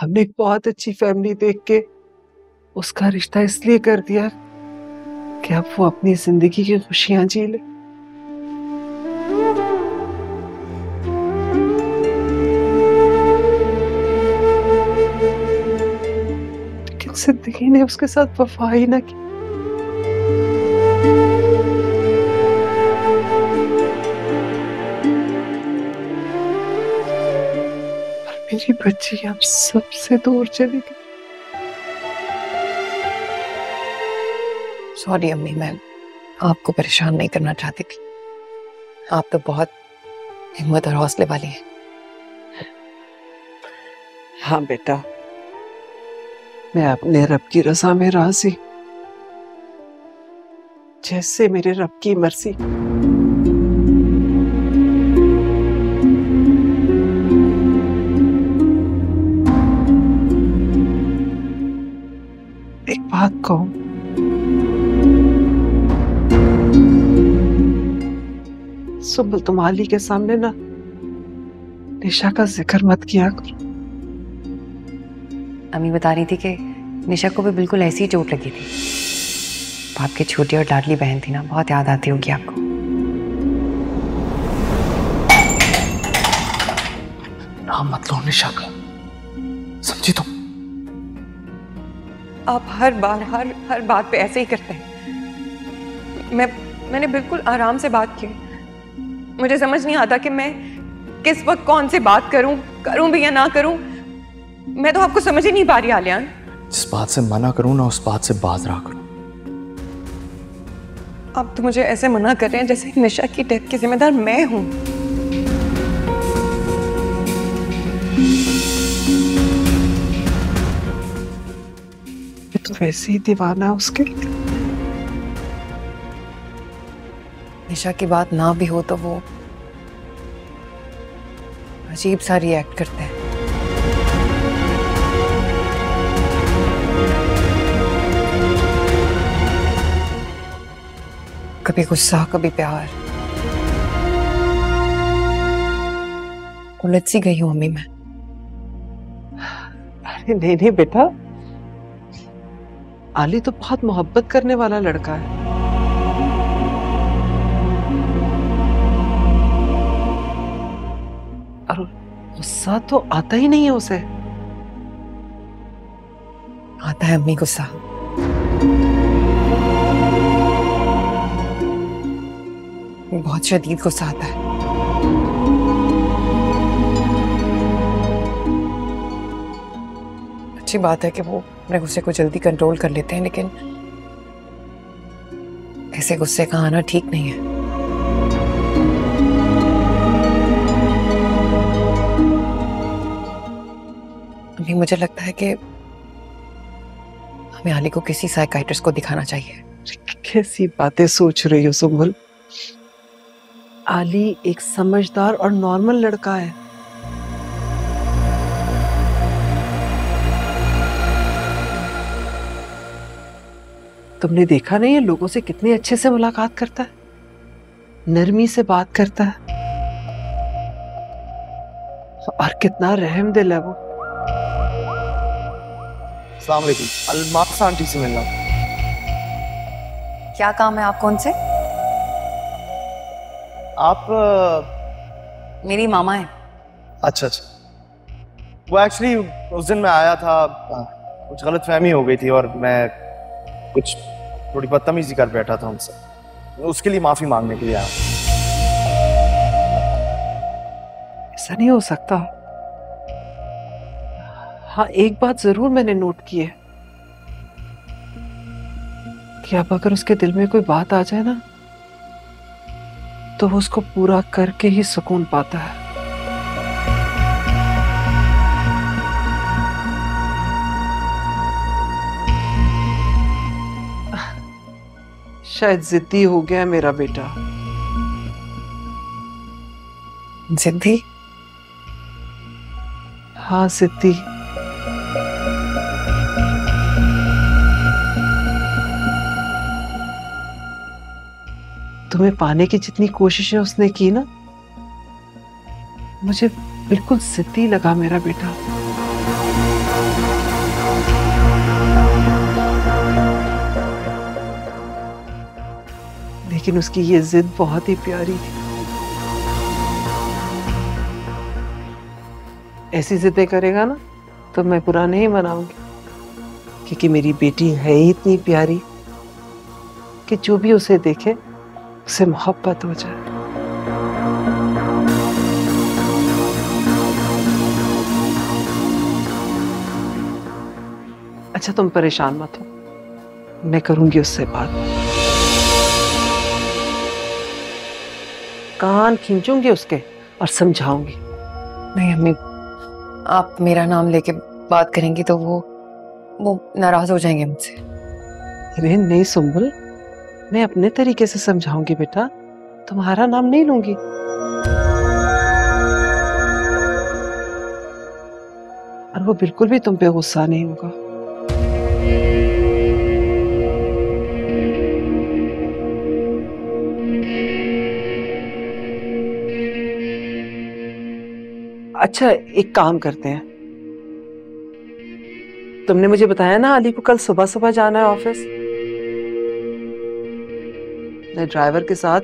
हमने एक बहुत अच्छी फैमिली देख के उसका रिश्ता इसलिए कर दिया कि अब वो अपनी ज़िंदगी की खुशियाँ जी ले। ज़िंदगी ने उसके साथ वफा ही ना की मेरी बच्ची अब सबसे दूर चली गई। सॉरी अम्मी मैं आपको परेशान नहीं करना चाहती थी। आप तो बहुत हिम्मत और हौसले वाली हैं। हाँ बेटा। मैं अपने रब की रजा में राज़ी। जैसे मेरे रब की मर्ज़ी। कहूँ सुबल तुम आली के सामने ना निशा का ज़िक्र मत किया करो। अम्मी बता रही थी कि निशा को भी बिल्कुल ऐसी ही चोट लगी थी। बाप की छोटी और लाडली बहन थी ना बहुत याद आती होगी आपको। नाम मत लो निशा का। समझी तुम आप हर बार हर हर बात पे ऐसे ही करते हैं। मैं मैंने बिल्कुल आराम से बात की। मुझे समझ नहीं आता कि मैं किस वक्त कौन से बात करूँ करूँ भी या ना करूँ। मैं तो आपको समझ ही नहीं पा रही आलियान। जिस बात से मना करूँ ना उस बात से बाज रहा करूँ। आप तो मुझे ऐसे मना कर रहे हैं जैसे निशा की डेथ की जिम्मेदार मैं हूँ। तो वैसे ही दीवाना उसके। निशा की बात ना भी हो तो वो अजीब सा रिएक्ट करते हैं। कभी गुस्सा कभी प्यार। उलझ सी गई हूँ अम्मी मैं। अरे नहीं नहीं बेटा। आली तो बहुत मोहब्बत करने वाला लड़का है। और गुस्सा तो आता ही नहीं है उसे। आता है अम्मी गुस्सा। बहुत शदीद गुस्सा आता है। अच्छी बात है कि वो अपने गुस्से को जल्दी कंट्रोल कर लेते हैं, लेकिन ऐसे गुस्से का आना ठीक नहीं है। अभी मुझे लगता है कि हमें आली को किसी साइकाइट्रिस्ट को दिखाना चाहिए। कैसी बातें सोच रही हो सुम्बुल आली एक समझदार और नॉर्मल लड़का है। तुमने देखा नहीं है लोगों से कितने अच्छे से मुलाकात करता है? नरमी से बात करता है। और कितना रहम दिल है वो। वालेकुम। आंटी से मिलना। क्या काम है आपको उनसे? आप अ, मेरी मामा है। अच्छा अच्छा। वो एक्चुअली उस दिन मैं आया था कुछ गलत फहमी हो गई थी और मैं कुछ थोड़ी बदतमीजी कर बैठा था उनसे उसके लिए माफ़ी मांगने के लिए आया ऐसा नहीं हो सकता। हाँ एक बात ज़रूर मैंने नोट की है। कि अब अगर उसके दिल में कोई बात आ जाए ना तो वो उसको पूरा करके ही सुकून पाता है। शायद जिद्दी हो गया है मेरा बेटा। जिद्दी? हाँ जिद्दी। तुम्हें पाने की जितनी कोशिशें उसने की ना मुझे बिल्कुल जिद्दी लगा मेरा बेटा। लेकिन उसकी ये जिद बहुत ही प्यारी थी। ऐसी जिद्दें करेगा ना तो मैं बुरा नहीं मनाऊँगी। क्योंकि मेरी बेटी है ही इतनी प्यारी कि जो भी उसे देखे, उसे मोहब्बत हो जाए। अच्छा तुम परेशान मत हो। मैं करूँगी उससे बात। कान खींचूँगी उसके और समझाऊँगी। नहीं अम्मी आप मेरा नाम लेके बात करेंगी तो वो वो नाराज़ हो जाएँगे मुझसे। अरे नहीं सुम्बुल मैं अपने तरीके से समझाऊँगी बेटा तुम्हारा नाम नहीं लूँगी। और वो बिल्कुल भी तुम पे गुस्सा नहीं होगा। अच्छा एक काम करते हैं। तुमने मुझे बताया ना अली को कल सुबह सुबह जाना है ऑफ़िस? मैं ड्राइवर के साथ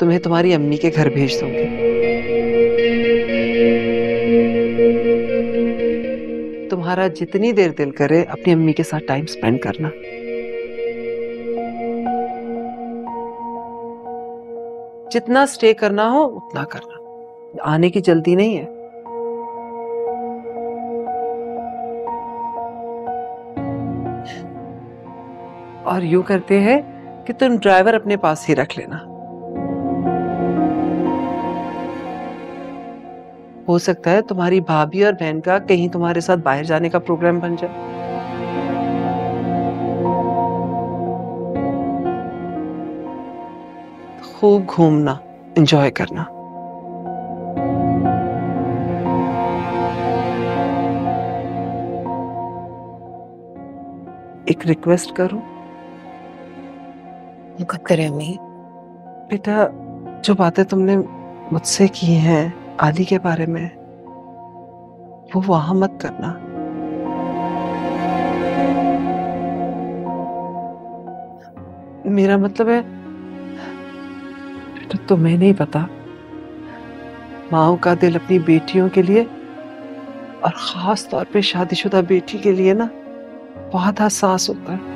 तुम्हें तुम्हारी अम्मी के घर भेज दूँगी। तुम्हारा जितनी देर दिल करे, अपनी अम्मी के साथ टाइम स्पेंड करना। जितना स्टे करना हो, उतना करना। आने की जल्दी नहीं है। और यूँ करते हैं कि तुम ड्राइवर अपने पास ही रख लेना। हो सकता है तुम्हारी भाभी और बहन का कहीं तुम्हारे साथ बाहर जाने का प्रोग्राम बन जाए। खूब घूमना एंजॉय करना। एक रिक्वेस्ट करूँ? कब करें अम्मी बेटा, जो बातें तुमने मुझसे की हैं आदि के बारे में, वो वहाँ मत करना। मेरा मतलब है, बेटा, तुम्हें नहीं पता, माओ का दिल अपनी बेटियों के लिए और खास तौर पे शादीशुदा बेटी के लिए ना, बहुत हसास होता है।